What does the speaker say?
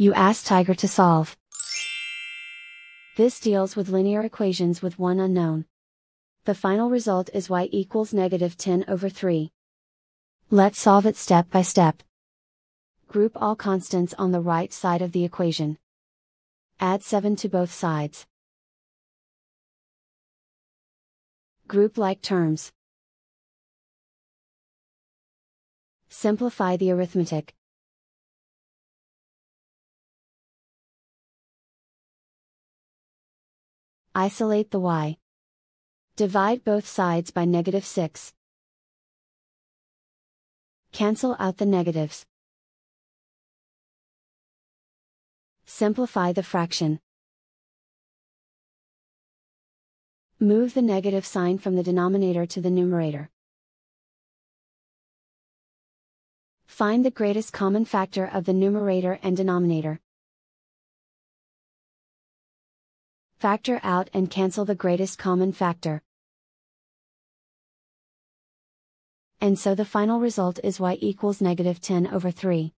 You ask Tiger to solve. This deals with linear equations with one unknown. The final result is y equals negative 10 over 3. Let's solve it step by step. Group all constants on the right side of the equation. Add 7 to both sides. Group like terms. Simplify the arithmetic. Isolate the y. Divide both sides by negative 6. Cancel out the negatives. Simplify the fraction. Move the negative sign from the denominator to the numerator. Find the greatest common factor of the numerator and denominator. Factor out and cancel the greatest common factor. And so the final result is y equals negative 10 over 3.